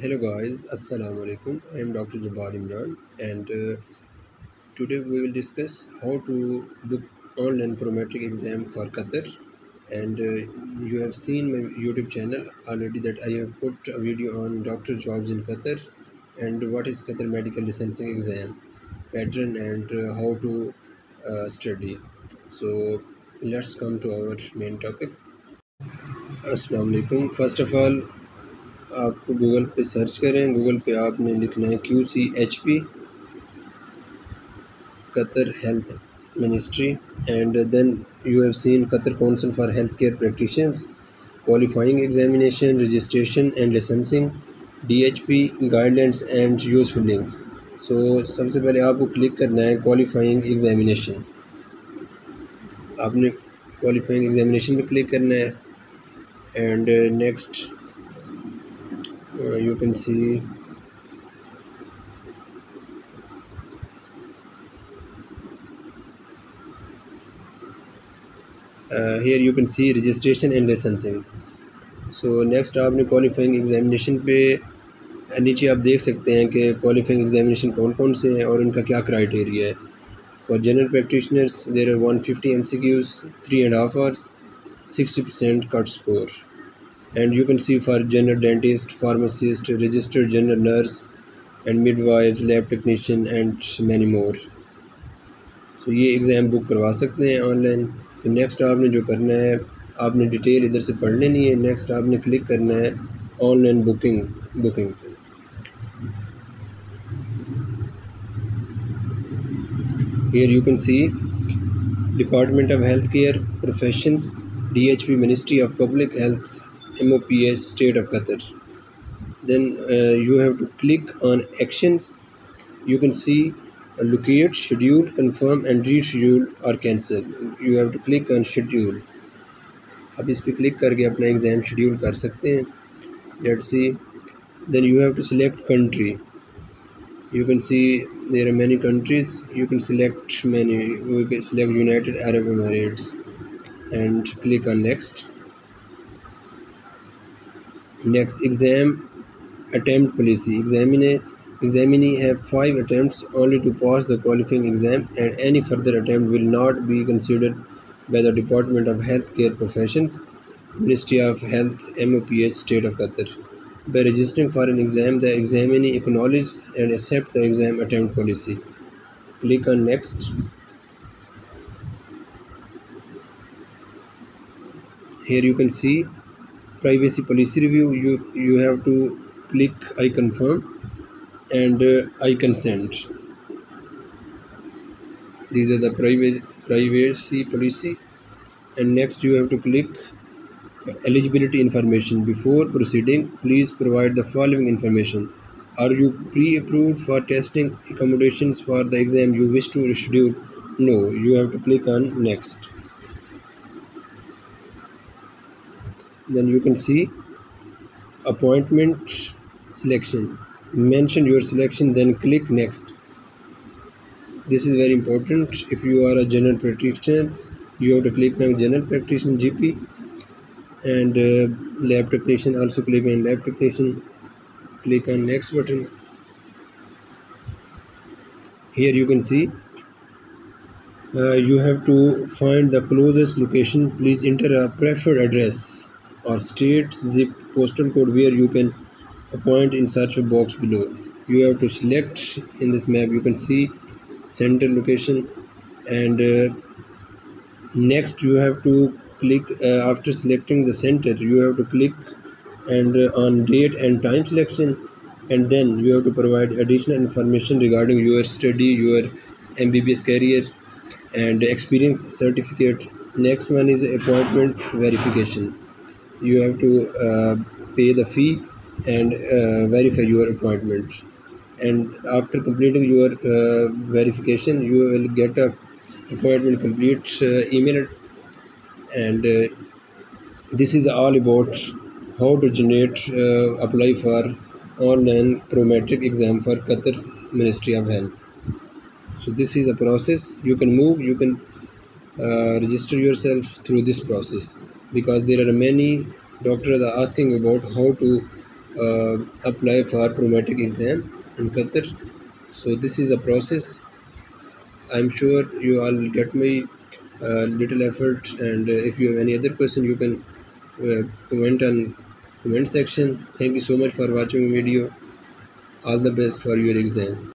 Hello guys, Assalamu alaikum. I am Dr. Jabar Imran and uh, today we will discuss how to book online prometric exam for Qatar and uh, you have seen my YouTube channel already that I have put a video on doctor jobs in Qatar and what is Qatar medical licensing exam pattern and uh, how to uh, study. So let's come to our main topic. Assalamu alaikum. First of all आप Google पे search करें, Google पे आपने लिखना है Q C H P Qatar health ministry and then you have seen Qatar council for health care practitioners qualifying examination registration and licensing D H P guidelines and useful links so सबसे पहले आपको click करना है qualifying examination आपने qualifying examination पे click करना है. And next uh, you can see. Uh, here you can see registration so next आपने क्वालिफाइंग एग्जामिनेशन पे नीचे आप देख सकते हैं कि क्वालिफाइंग एग्जामिनेशन कौन कौन से हैं और उनका क्या क्राइटेरिया है। For general practitioners there are one fifty M C Qs three and half hours sixty percent cut score and you can see for general dentist pharmacist registered general nurse and midwives lab technician and many more so ये exam book करवा सकते हैं online तो next आपने जो करना है आपने डिटेल इधर से पढ़ लेनी है नेक्स्ट आपने क्लिक करना है online booking booking here you can see department of healthcare professions dhp ministry of public health MOPS state of Qatar then uh, you have to click on actions you can see uh, locate schedule confirm and reschedule or cancel you have to click on schedule आप इस पर click करके अपना exam schedule कर सकते हैं let's see then you have to select country you can see there are many countries you can select many we can select united arab emirates and click on next next exam attempt policy. Examine examinee have five attempts only to pass the qualifying exam and any further attempt will not be considered by the department of healthcare professions ministry of health moph state of qatar. By registering for an exam the examinee acknowledges and accepts the exam attempt policy. Click on next. Here you can see privacy policy review you you have to click i confirm and uh, i consent. These are the private privacy policy. And next you have to click eligibility information. Before proceeding please provide the following information. Are you pre-approved for testing accommodations for the exam you wish to schedule? No you have to click on next then you can see appointment selection. Mention your selection then click next. This is very important. If you are a general practitioner you have to click on general practitioner gp and uh, lab technician also click on lab technician. Click on next button. Here you can see uh, you have to find the closest location. Please enter a preferred address or state zip postal code where you can appoint in search box below. You have to select in this map you can see center location and uh, next you have to click uh, after selecting the center you have to click and uh, on date and time selection and then you have to provide additional information regarding your study your mbbs career and experience certificate. Next one is appointment verification you have to uh, pay the fee and uh, verify your appointment and after completing your uh, verification you will get a appointment complete uh, email. And uh, this is all about how to generate uh, apply for online prometric exam for Qatar Ministry of Health. So this is a process. You can move you can register yourself through this process because there are many doctors are asking about how to uh, apply for Prometric exam in Qatar. So this is a process. I'm sure you all get my uh, little effort and uh, if you have any other question you can uh, comment on comment section. Thank you so much for watching the video. All the best for your exam